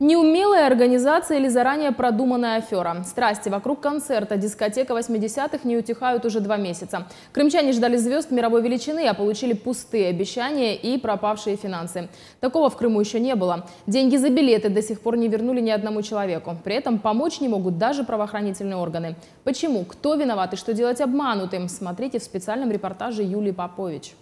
Неумелая организация или заранее продуманная афера. Страсти вокруг концерта «Дискотека 80-х» не утихают уже два месяца. Крымчане ждали звезд мировой величины, а получили пустые обещания и пропавшие финансы. Такого в Крыму еще не было. Деньги за билеты до сих пор не вернули ни одному человеку. При этом помочь не могут даже правоохранительные органы. Почему? Кто виноват и что делать обманутым? Смотрите в специальном репортаже Юлии Попович.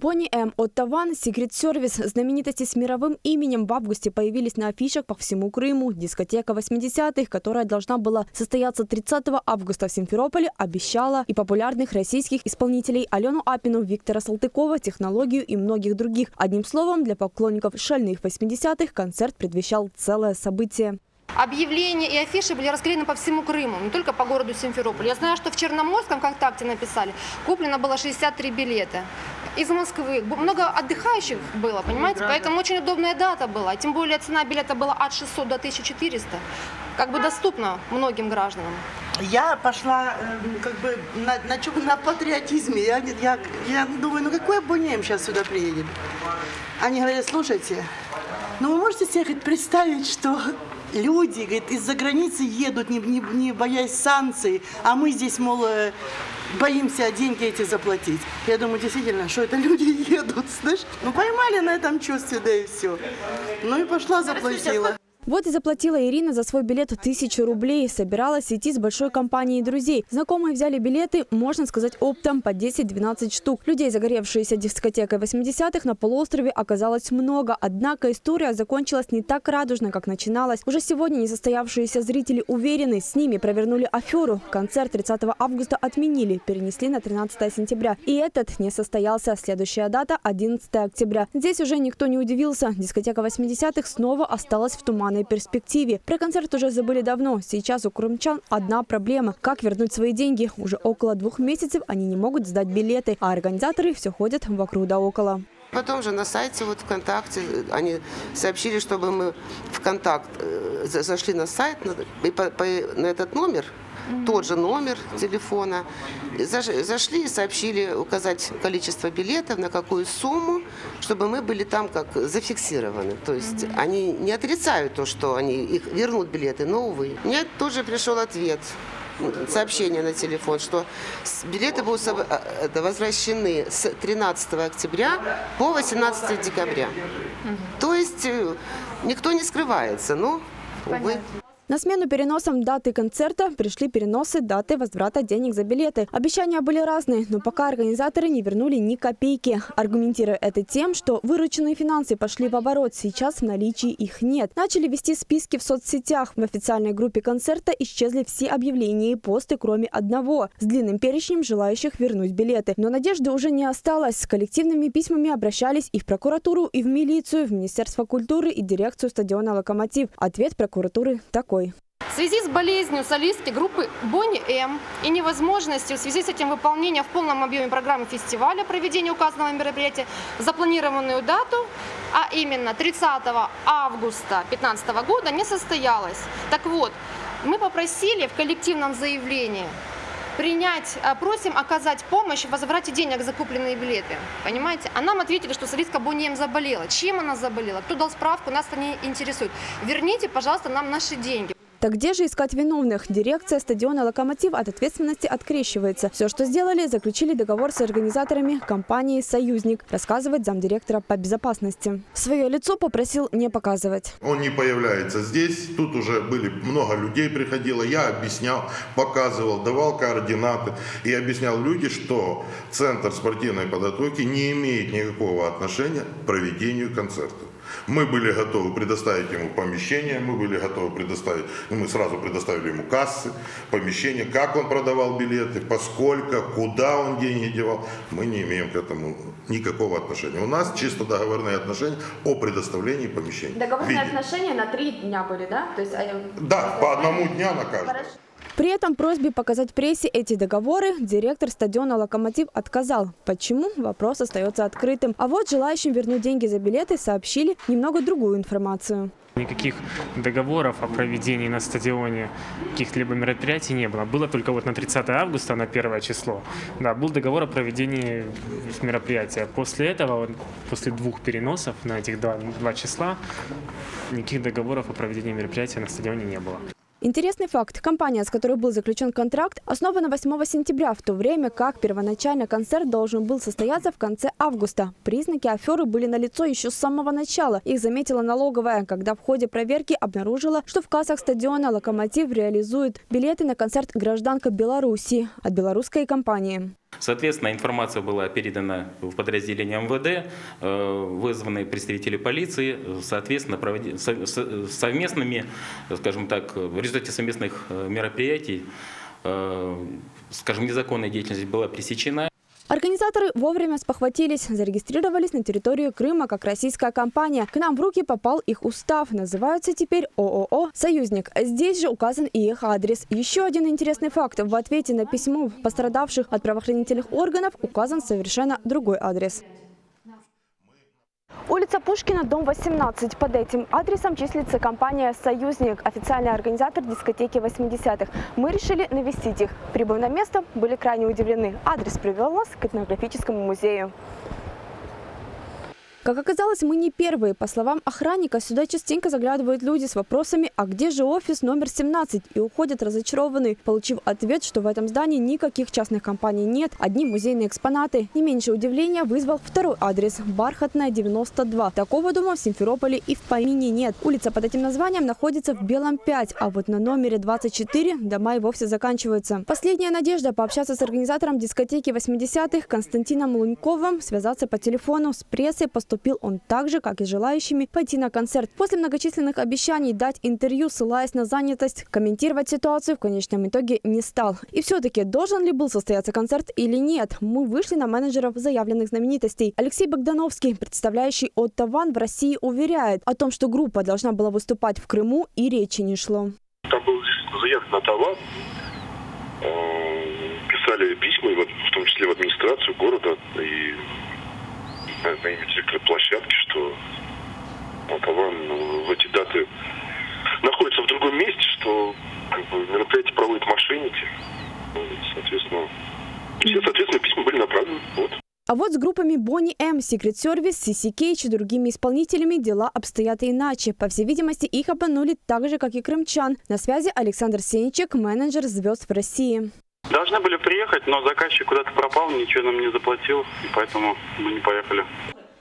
Пони М. от Таван, Секрет Сервис, знаменитости с мировым именем в августе появились на афишах по всему Крыму. Дискотека 80-х, которая должна была состояться 30 августа в Симферополе, обещала и популярных российских исполнителей Алену Апину, Виктора Салтыкова, технологию и многих других. Одним словом, для поклонников шальных 80-х концерт предвещал целое событие. Объявления и афиши были расклеены по всему Крыму, не только по городу Симферополь. Я знаю, что в Черноморском ВКонтакте написали, куплено было 63 билета. Из Москвы. Много отдыхающих было, понимаете? Поэтому очень удобная дата была. Тем более цена билета была от 600 до 1400. Как бы доступно многим гражданам. Я пошла э, как бы на, на, чё- на патриотизме. Я, я, я думаю, ну какой абонем сейчас сюда приедет? Они говорят, слушайте, ну вы можете себе хоть представить, что люди говорит, из-за границы едут, не, не, не боясь санкций, а мы здесь, мол, э, боимся деньги эти заплатить. Я думаю, действительно, что это люди едут, слышь? Ну поймали на этом чувстве, да и все. Ну и пошла, заплатила. Вот и заплатила Ирина за свой билет тысячу рублей. Собиралась идти с большой компанией друзей. Знакомые взяли билеты, можно сказать, оптом по 10-12 штук. Людей, загоревшиеся дискотекой 80-х, на полуострове оказалось много. Однако история закончилась не так радужно, как начиналась. Уже сегодня несостоявшиеся зрители уверены, с ними провернули аферу. Концерт 30 августа отменили, перенесли на 13 сентября. И этот не состоялся. Следующая дата – 11 октября. Здесь уже никто не удивился. Дискотека 80-х снова осталась в туманной перспективе. Про концерт уже забыли давно. Сейчас у крымчан одна проблема – как вернуть свои деньги. Уже около двух месяцев они не могут сдать билеты, а организаторы все ходят вокруг да около. Потом же на сайте вот ВКонтакте э, они сообщили, чтобы мы ВКонтакт э, за- зашли на сайт и по- по- на этот номер, тот же номер телефона, заш- зашли и сообщили указать количество билетов, на какую сумму, чтобы мы были там как зафиксированы. То есть они не отрицают то, что они их вернут билеты, но увы. Мне тоже пришел ответ сообщение на телефон, что билеты будут а, это, возвращены с 13 октября по 18 декабря. То есть э, никто не скрывается, но, увы. На смену переносам даты концерта пришли переносы даты возврата денег за билеты. Обещания были разные, но пока организаторы не вернули ни копейки. Аргументируя это тем, что вырученные финансы пошли в оборот, сейчас в наличии их нет. Начали вести списки в соцсетях. В официальной группе концерта исчезли все объявления и посты, кроме одного, с длинным перечнем желающих вернуть билеты. Но надежды уже не осталось. С коллективными письмами обращались и в прокуратуру, и в милицию, в Министерство культуры и дирекцию стадиона «Локомотив». Ответ прокуратуры такой. В связи с болезнью солистки группы Бонни М и невозможностью в связи с этим выполнения в полном объеме программы фестиваля проведения указанного мероприятия запланированную дату, а именно 30 августа 2015 года, не состоялась. Так вот, мы попросили в коллективном заявлении принять, а, просим оказать помощь в возврате денег за купленные билеты. Понимаете? А нам ответили, что солистка Бонни М заболела. Чем она заболела? Кто дал справку, нас это не интересует. Верните, пожалуйста, нам наши деньги. Так где же искать виновных? Дирекция стадиона «Локомотив» от ответственности открещивается. Все, что сделали, заключили договор с организаторами компании «Союзник», рассказывает замдиректора по безопасности. Свое лицо попросил не показывать. Он не появляется здесь. Тут уже были много людей приходило. Я объяснял, показывал, давал координаты и объяснял людям, что Центр спортивной подготовки не имеет никакого отношения к проведению концерта. Мы были готовы предоставить ему помещение, мы были готовы предоставить, ну, мы сразу предоставили ему кассы, помещение, как он продавал билеты, поскольку, куда он деньги девал, мы не имеем к этому никакого отношения. У нас чисто договорные отношения о предоставлении помещений. Договорные Виде- отношения на три дня были, да? То есть, Да, по одному дня на каждого. При этом просьбе показать прессе эти договоры директор стадиона «Локомотив» отказал. Почему? Вопрос остается открытым. А вот желающим вернуть деньги за билеты сообщили немного другую информацию. Никаких договоров о проведении на стадионе каких-либо мероприятий не было. Было только вот на 30 августа, на первое число, да, был договор о проведении мероприятия. После этого, после двух переносов на этих два, два числа, никаких договоров о проведении мероприятия на стадионе не было. Интересный факт. Компания, с которой был заключен контракт, основана 8 сентября, в то время как первоначально концерт должен был состояться в конце августа. Признаки аферы были налицо еще с самого начала. Их заметила налоговая, когда в ходе проверки обнаружила, что в кассах стадиона «Локомотив» реализует билеты на концерт «Гражданка Беларуси» от белорусской компании. Соответственно, информация была передана в подразделение МВД, э, вызваны представители полиции, соответственно, совместными, скажем так, в результате совместных э, мероприятий, э, скажем, незаконная деятельность была пресечена. Организаторы вовремя спохватились, зарегистрировались на территорию Крыма как российская компания. К нам в руки попал их устав. Называются теперь ООО «Союзник». Здесь же указан и их адрес. Еще один интересный факт. В ответе на письмо пострадавших от правоохранительных органов указан совершенно другой адрес. Улица Пушкина, дом 18. Под этим адресом числится компания «Союзник», официальный организатор дискотеки 80-х. Мы решили навестить их. Прибыв на место, были крайне удивлены. Адрес привел нас к этнографическому музею. Как оказалось, мы не первые. По словам охранника, сюда частенько заглядывают люди с вопросами «А где же офис номер 17?» и уходят разочарованные, получив ответ, что в этом здании никаких частных компаний нет, одни музейные экспонаты. Не меньше удивления вызвал второй адрес – Бархатная, 92. Такого дома в Симферополе и в помине нет. Улица под этим названием находится в Белом 5, а вот на номере 24 дома и вовсе заканчиваются. Последняя надежда пообщаться с организатором дискотеки 80-х Константином Луньковым, связаться по телефону с прессой, поступить поступил он так же, как и желающими пойти на концерт. После многочисленных обещаний дать интервью, ссылаясь на занятость, комментировать ситуацию в конечном итоге не стал. И все-таки должен ли был состояться концерт или нет, мы вышли на менеджеров заявленных знаменитостей. Алексей Богдановский, представляющий от Таван в России, уверяет о том, что группа должна была выступать в Крыму и речи не шло. Там был заезд на Таван, э, писали письма, в том числе в администрацию города, и на, директора площадки, что Алтаван ну, в эти даты находится в другом месте, что как бы, мероприятие проводят мошенники. Ну, соответственно, все, соответственно, письма были направлены. Вот. А вот с группами Bonnie M, Secret Service, CC Cage и другими исполнителями дела обстоят иначе. По всей видимости, их обманули так же, как и крымчан. На связи Александр Сеничек, менеджер звезд в России. Должны были приехать, но заказчик куда-то пропал, ничего нам не заплатил, и поэтому мы не поехали.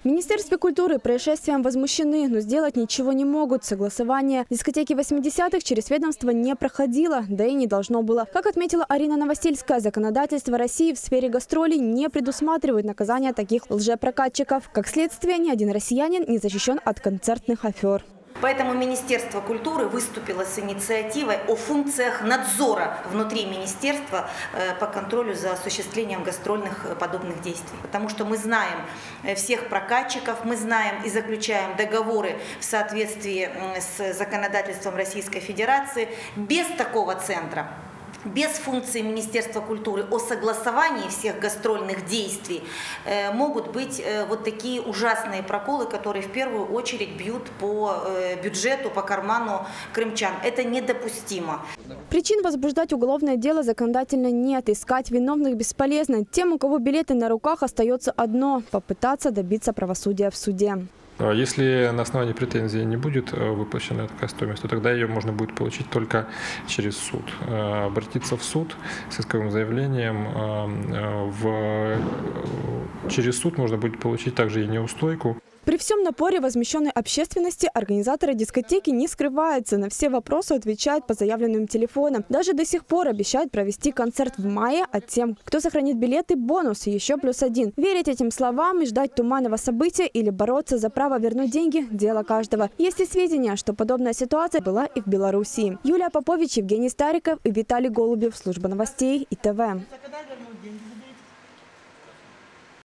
В Министерстве культуры происшествием возмущены, но сделать ничего не могут. Согласование дискотеки 80-х через ведомство не проходило, да и не должно было. Как отметила Арина Новосельская, законодательство России в сфере гастролей не предусматривает наказания таких лжепрокатчиков. Как следствие, ни один россиянин не защищен от концертных афер. Поэтому Министерство культуры выступило с инициативой о функциях надзора внутри министерства э, по контролю за осуществлением гастрольных э, подобных действий. Потому что мы знаем э, всех прокатчиков, мы знаем и заключаем договоры в соответствии с законодательством Российской Федерации. Без такого центра без функции Министерства культуры о согласовании всех гастрольных действий э, могут быть э, вот такие ужасные проколы, которые в первую очередь бьют по э, бюджету, по карману крымчан. Это недопустимо. Причин возбуждать уголовное дело законодательно нет. Искать виновных бесполезно. Тем, у кого билеты на руках, остается одно – попытаться добиться правосудия в суде. А если на основании претензии не будет э, выплачена такая стоимость, то тогда ее можно будет получить только через суд. Э, обратиться в суд с исковым заявлением. Э, в... Через суд можно будет получить также и неустойку. При всем напоре возмещенной общественности организаторы дискотеки не скрываются. На все вопросы отвечают по заявленным телефонам. Даже до сих пор обещают провести концерт в мае, а тем, кто сохранит билеты, бонус еще плюс один. Верить этим словам и ждать туманного события или бороться за право вернуть деньги – дело каждого. Есть и сведения, что подобная ситуация была и в Белоруссии. Юлия Попович, Евгений Стариков и Виталий Голубев. Служба новостей и ТВ.